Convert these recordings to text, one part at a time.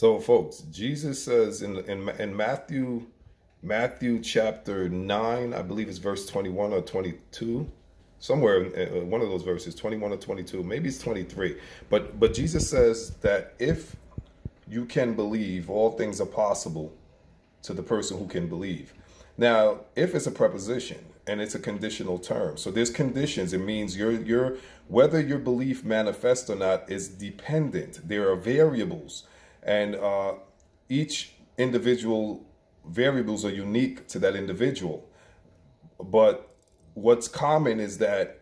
So, folks, Jesus says in in, in Matthew Matthew chapter nine, I believe it's verse twenty one or twenty two, somewhere in one of those verses, twenty one or twenty two, maybe it's twenty three. But but Jesus says that if you can believe, all things are possible to the person who can believe. Now, if it's a preposition and it's a conditional term, so there's conditions. It means your your whether your belief manifests or not is dependent. There are variables and uh, each individual variables are unique to that individual. But what's common is that,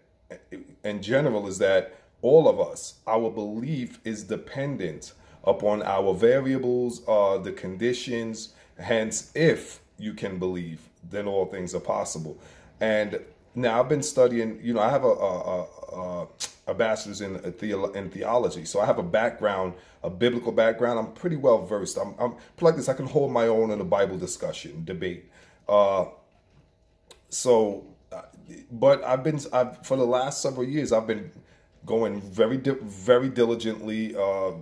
in general, is that all of us, our belief is dependent upon our variables, uh, the conditions. Hence, if you can believe, then all things are possible. And now I've been studying, you know, I have a, a, a, a bachelor's in, the, in theology. So I have a background, a biblical background. I'm pretty well versed. I'm, I'm like this. I can hold my own in a Bible discussion, debate. Uh, so, uh, but I've been, I've, for the last several years, I've been going very, very diligently, uh,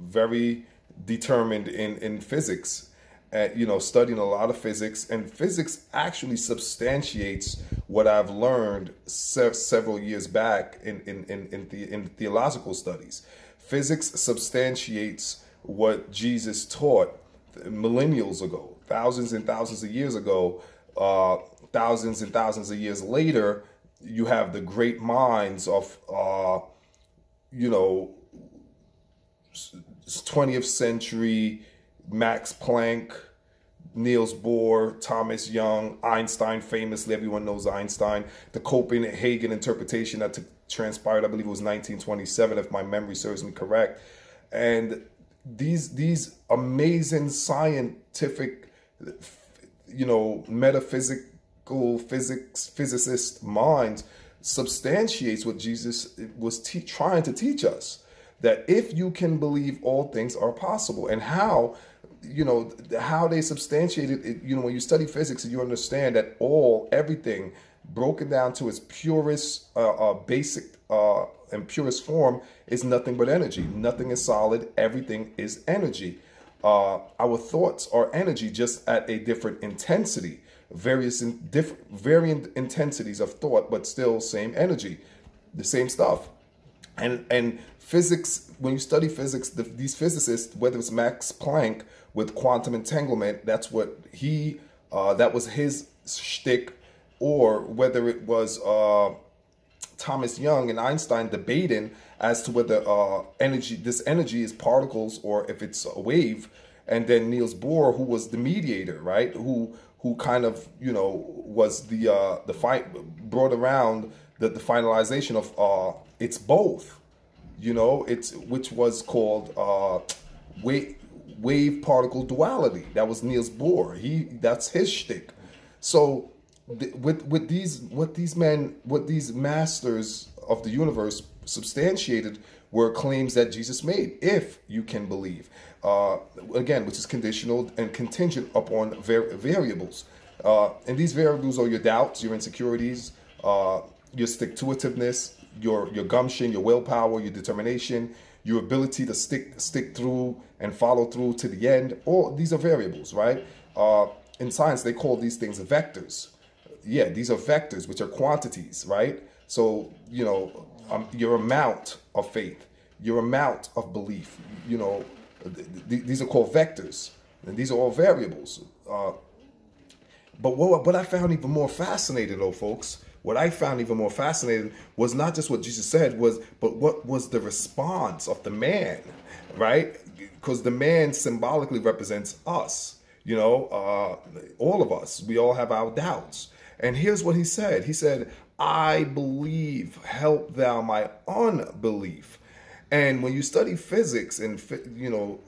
very determined in, in physics at, you know, studying a lot of physics, and physics actually substantiates what I've learned se several years back in in in in, the, in theological studies. Physics substantiates what Jesus taught millennials ago, thousands and thousands of years ago. Uh, thousands and thousands of years later, you have the great minds of, uh, you know, 20th century Max Planck, Niels Bohr, Thomas Young, Einstein, famously, everyone knows Einstein, the Copenhagen interpretation that transpired, I believe it was 1927, if my memory serves me correct. And these, these amazing scientific, you know, metaphysical physics, physicist minds substantiates what Jesus was trying to teach us. That if you can believe, all things are possible. And how you know how they substantiated it you know when you study physics you understand that all everything broken down to its purest uh, uh, basic uh, and purest form is nothing but energy. Nothing is solid. Everything is energy. Uh, our thoughts are energy just at a different intensity. Various in different varying intensities of thought but still same energy. The same stuff. And and physics when you study physics the, these physicists whether it's max planck with quantum entanglement. That's what he, uh, that was his shtick, or whether it was uh, Thomas Young and Einstein debating as to whether uh, energy, this energy is particles or if it's a wave. And then Niels Bohr, who was the mediator, right? Who who kind of you know was the uh, the fight brought around the, the finalization of uh, it's both, you know, it's which was called uh, wait wave particle duality. That was Niels Bohr. He that's his shtick. So th- with with these what these men what these masters of the universe substantiated were claims that Jesus made, if you can believe. Uh, again, which is conditional and contingent upon var- variables. Uh, and these variables are your doubts, your insecurities, uh, your stick to your your gumption, your willpower, your determination, your ability to stick stick through and follow through to the end. All these are variables, right? Uh, in science, they call these things vectors. Yeah, these are vectors, which are quantities, right? So you know, um, your amount of faith, your amount of belief, you know, th th these are called vectors, and these are all variables. Uh, but what, what I found even more fascinating, though, folks, what I found even more fascinating was not just what Jesus said was, but what was the response of the man, right? Because the man symbolically represents us, you know, uh, all of us. We all have our doubts. And here's what he said. He said, I believe, help thou my unbelief. And when you study physics and, you know,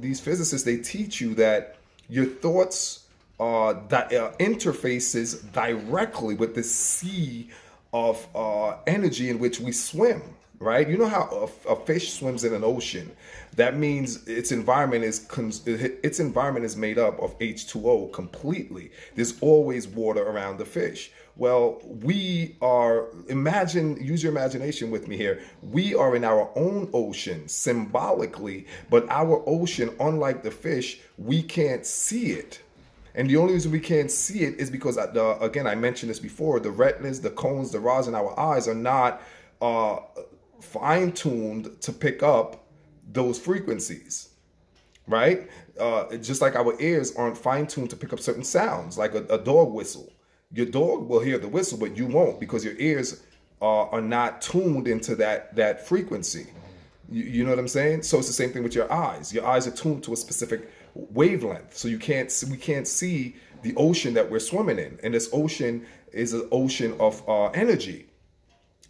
these physicists, they teach you that your thoughts uh, that uh, interfaces directly with the sea of uh, energy in which we swim right you know how a, a, fish swims in an ocean that means its environment is its environment is made up of h2o completely there's always water around the fish Well, we are, imagine, use your imagination with me here. We are in our own ocean symbolically, but our ocean, unlike the fish, we can't see it. And the only reason we can't see it is because, uh, the, again, I mentioned this before the retinas, the cones, the rods in our eyes are not uh, fine tuned to pick up those frequencies right? Uh, just like our ears aren't fine tuned to pick up certain sounds, like a, a, dog whistle. Your dog will hear the whistle, but you won't because your ears are, are not tuned into that that frequency. You, you, know what I'm saying? So it's the same thing with your eyes. Your eyes are tuned to a specific wavelength, so you can't we can't see the ocean that we're swimming in, and this ocean is an ocean of uh, energy.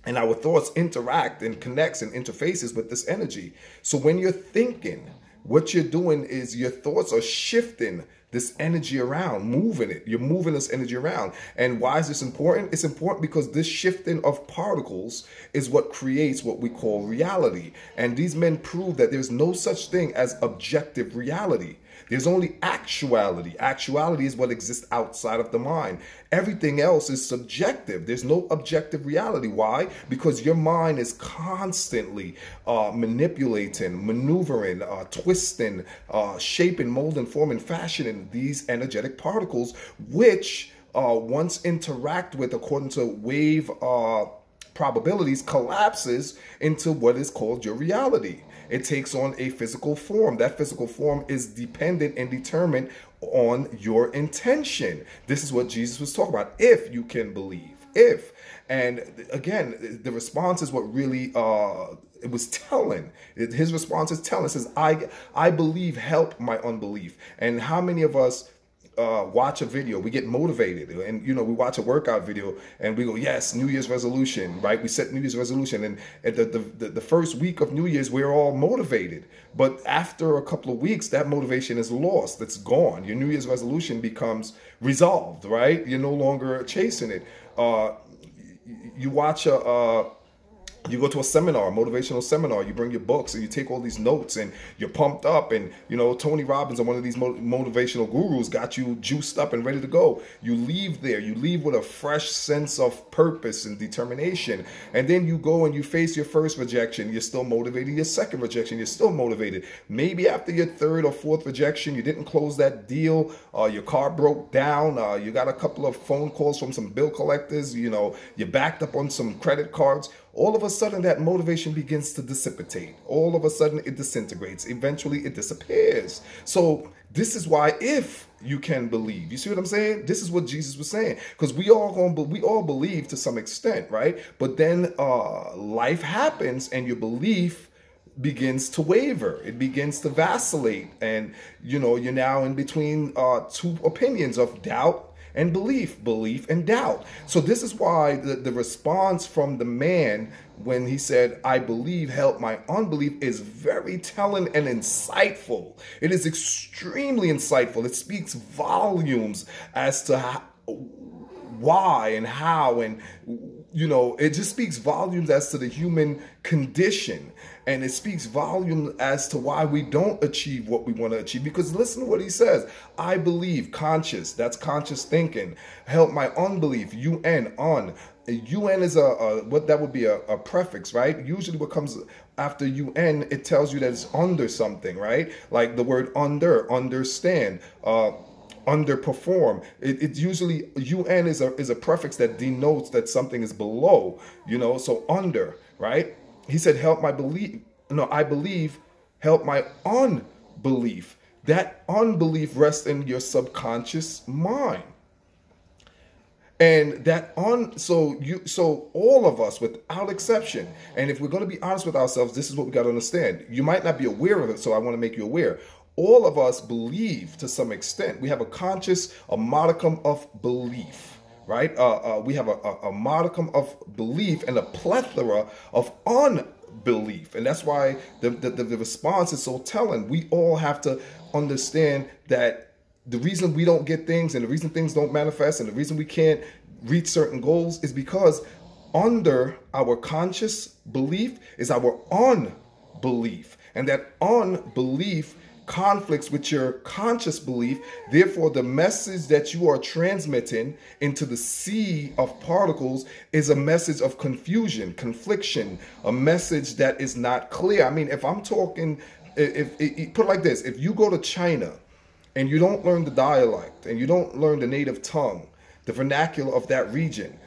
And our thoughts interact and connects and interfaces with this energy. So when you're thinking what you're doing is your thoughts are shifting this energy around, moving it. You're moving this energy around. And why is this important? It's important because this shifting of particles is what creates what we call reality. And these men prove that there's no such thing as objective reality. There's only actuality. Actuality is what exists outside of the mind. Everything else is subjective. There's no objective reality. Why? Because your mind is constantly uh, manipulating, maneuvering, uh, twisting, uh, shaping, molding, forming, fashioning these energetic particles, which uh, once interact with, according to wave uh, probabilities, collapses into what is called your reality it takes on a physical form. That physical form is dependent and determined on your intention. This is what Jesus was talking about. If you can believe, if. And again, the response is what really uh, it was telling. His response is telling. It says, "I I believe. Help my unbelief." And how many of us uh, watch a video, we get motivated, and you know, we watch a workout video, and we go, "Yes, New Year's resolution!" Right? We set New Year's resolution, and at the, the the first week of New Year's, we're all motivated. But after a couple of weeks, that motivation is lost. It's gone. Your New Year's resolution becomes resolved. Right? You're no longer chasing it. Uh, you watch a, you go to a seminar, a motivational seminar, you bring your books and you take all these notes and you're pumped up. And, you know, Tony Robbins or one of these motivational gurus got you juiced up and ready to go. You leave there, you leave with a fresh sense of purpose and determination. And then you go and you face your first rejection, you're still motivated. Your second rejection, you're still motivated. Maybe after your third or fourth rejection, you didn't close that deal, uh, your car broke down, uh, you got a couple of phone calls from some bill collectors, you know, you backed up on some credit cards all of a sudden that motivation begins to dissipate. All of a sudden it disintegrates. Eventually it disappears. So this is why if you can believe, you see what I'm saying? This is what Jesus was saying because we all going we all believe to some extent, right? But then uh, life happens and your belief begins to waver it begins to vacillate and you know you're now in between uh, two opinions of doubt and belief, belief and doubt. So this is why the, the response from the man when he said, I believe, help my unbelief, is very telling and insightful. It is extremely insightful. It speaks volumes as to how, why and how and you know it just speaks volumes as to the human condition and it speaks volume as to why we don't achieve what we want to achieve. Because listen to what he says i believe conscious that's conscious thinking help my unbelief un on. Un is a, a what that would be a, a, prefix right? Usually what comes after un it tells you that it's under something right? Like the word under understand uh underperform. It, it, usually UN is a is a prefix that denotes that something is below, you know, so under, right? He said, help my belief. No, I believe, help my unbelief. That unbelief rests in your subconscious mind. And that on so you so all of us without exception, and if we're going to be honest with ourselves, this is what we got to understand. You might not be aware of it, so I want to make you aware. All of us believe to some extent. We have a conscious, a modicum of belief right? Uh, uh, we have a, a, a, modicum of belief and a plethora of unbelief. And that's why the, the, the response is so telling. We all have to understand that the reason we don't get things and the reason things don't manifest and the reason we can't reach certain goals is because under our conscious belief is our unbelief. And that unbelief conflicts with your conscious belief. Therefore, the message that you are transmitting into the sea of particles is a message of confusion, confliction, a message that is not clear. I mean, if I'm talking, if, if, put it like this, if you go to China and you don't learn the dialect and you don't learn the native tongue, the vernacular of that region,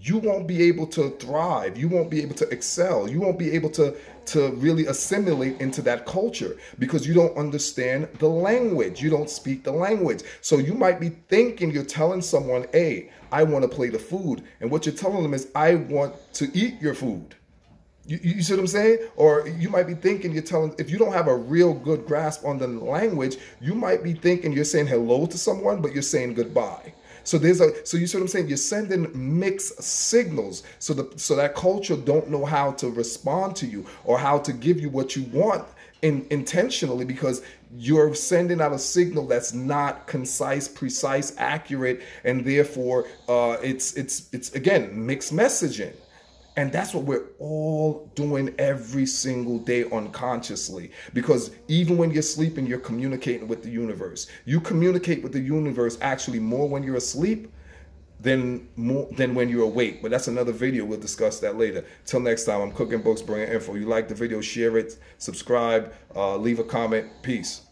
you won't be able to thrive. You won't be able to excel. You won't be able to to really assimilate into that culture because you don't understand the language. You don't speak the language. So you might be thinking you're telling someone, "Hey, I want to play the food," and what you're telling them is, "I want to eat your food." You, you see what I'm saying? Or you might be thinking you're telling, if you don't have a real good grasp on the language, you might be thinking you're saying hello to someone, but you're saying goodbye. So there's a so you see what I'm saying? You're sending mixed signals so the so that culture don't know how to respond to you or how to give you what you want in, intentionally because you're sending out a signal that's not concise, precise, accurate, and therefore uh, it's it's it's again mixed messaging. And that's what we're all doing every single day unconsciously. Because even when you're sleeping, you're communicating with the universe. You communicate with the universe actually more when you're asleep than more than when you're awake. But that's another video. We'll discuss that later. Till next time, I'm cooking books, bringing info. You like the video, share it, subscribe, uh, leave a comment. Peace.